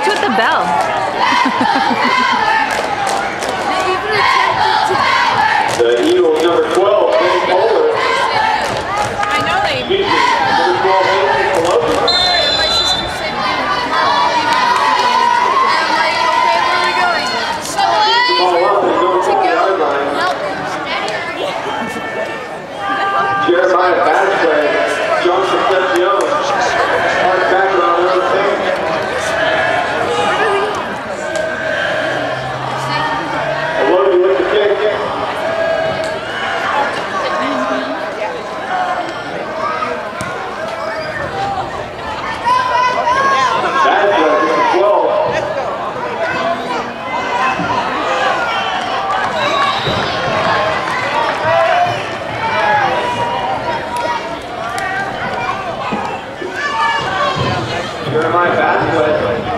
What's with the bell? the Eagles number 12, Benny Kohler. I know they. Number 12, Jeremiah Batchway You're my bad foot.